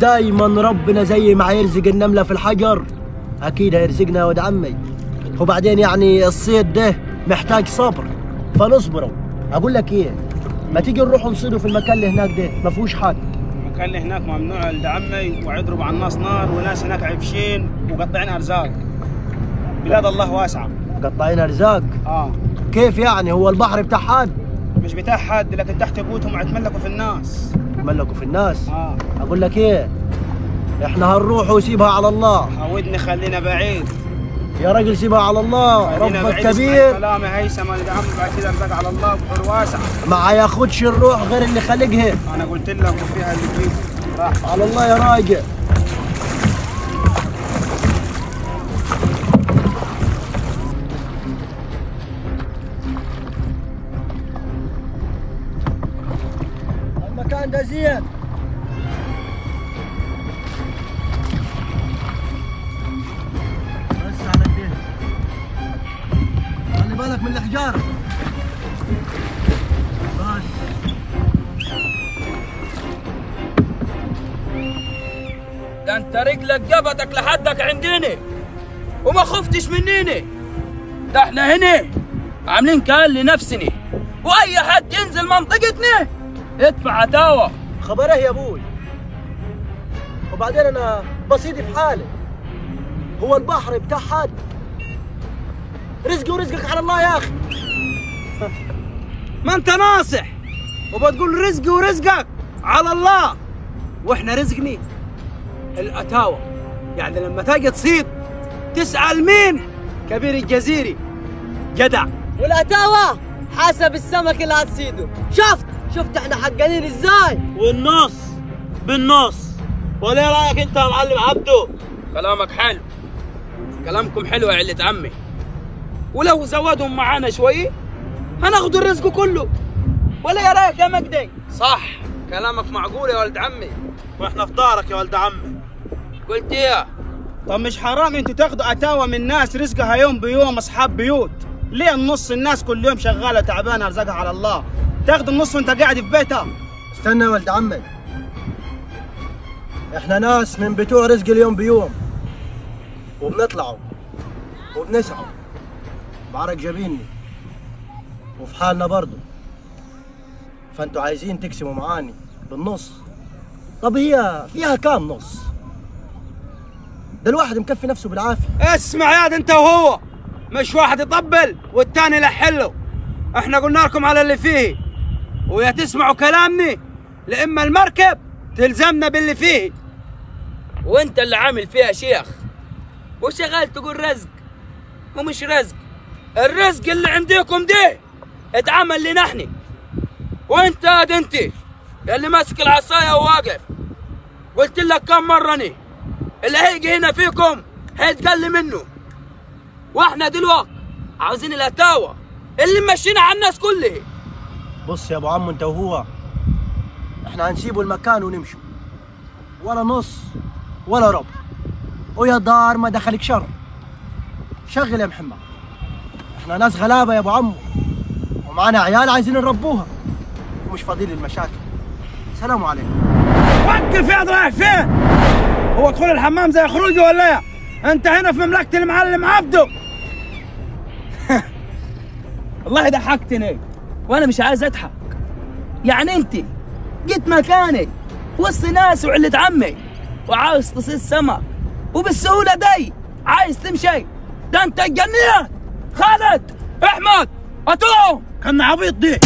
دايما ربنا زي ما هيرزق النملة في الحجر. أكيد هيرزقنا يا ولد عمي. وبعدين يعني الصيد ده محتاج صبر. فنصبره. أقول لك إيه ما تيجي نروح نصيده في المكان اللي هناك ده. ما فيهوش حد المكان اللي هناك ممنوع ولد عمي ويضرب على الناس نار وناس هناك عفشين وقطعين أرزاق. بلاد الله واسعة. قطعين أرزاق؟ آه. كيف يعني؟ هو البحر بتاع حد مش بتاع حد لكن تحت بيوتهم ويتملكوا في الناس. ملكوا في الناس. آه. أقول لك إيه؟ إحنا هنروح وسيبها على الله. عودني خلينا بعيد. يا راجل سيبها على الله ربك كبير. كلامي هيثم ولد عمي بعد كده ارزاق على الله بحر واسع. ما ياخدش الروح غير اللي خلقها. أنا قلت لك فيها اللي فيه راح على الله يا راجل زين بس على كده خلي بالك من الحجارة بس. ده انت رجلك جابتك لحدك عندنا وما خفتش منينا ده إحنا هنا عاملين كأن لنفسنا. وأي حد ينزل منطقتنا ادفع عتاوه خبر إيه يا أبوي. وبعدين أنا بسيطي في حالي. هو البحر بتاع حد رزقي ورزقك على الله يا أخي. ما أنت ناصح. وبتقول رزقي ورزقك على الله. وإحنا رزقني الاتاوه يعني لما تيجي تصيد تسأل مين؟ كبير الجزيري. جدع. والاتاوه حسب السمك اللي هتصيده. شفت؟ شفت إحنا حقانين إزاي؟ والنص بالنص. ولا إيه رأيك انت يا معلم عبده كلامك حلو. كلامكم حلو يا علة عمي. ولو زودهم معانا شوي هناخدوا الرزق كله. ولا يا رأيك يا مجدي؟ صح. كلامك معقول يا ولد عمي. وإحنا في دارك يا ولد عمي. قلت إيه؟ طب مش حرام أنتوا تاخدوا اتاوه من ناس رزقها يوم بيوم أصحاب بيوت؟ ليه النص الناس كل يوم شغالة تعبانة ارزاقها على الله؟ تاخد النص وانت قاعد في بيتها. استنى يا ولد عمي. إحنا ناس من بتوع رزق اليوم بيوم. وبنطلعوا وبنسعوا بعرق جبيني. وفي حالنا برضو فانتوا عايزين تقسموا معاني بالنص. طب هي فيها كام نص؟ ده الواحد مكفي نفسه بالعافية. اسمع يا ده انت وهو. مش واحد يطبل والتاني يلحله. إحنا قلنا لكم على اللي فيه. ويا تسمعوا كلامني؟ لإما المركب تلزمنا باللي فيه. وانت اللي عامل فيها شيخ. وشغال تقول رزق. ومش رزق. الرزق اللي عندكم ده اتعمل لنا إحنا وانت يا انت اللي ماسك العصاية وواقف. قلت لك كم مرة أنا اللي هيجي هنا فيكم هيتقل منه. وإحنا دلوقتي عاوزين الأتاوة اللي ماشيين على الناس كلها بص يا أبو عم أنت وهو. إحنا هنسيبوا المكان ونمشوا ولا نص ولا ربع. ويا دار ما دخلك شر. شغل يا محمد. إحنا ناس غلابة يا أبو عمو. ومعانا عيال عايزين نربوها. ومش فاضيين للمشاكل. سلام عليكم. وقف يا رايح فين؟ هو دخول الحمام زي خروجي ولا إيه؟ أنت هنا في مملكة المعلم عبده. والله ضحكتني. وأنا مش عايز أضحك. يعني أنت جيت مكاني وسط ناس وعلة عمي وعاوز تصيد سمك وبالسهولة دي عايز تمشي. ده أنت اتجننت خالد أحمد اتوهم كان عبيط دي.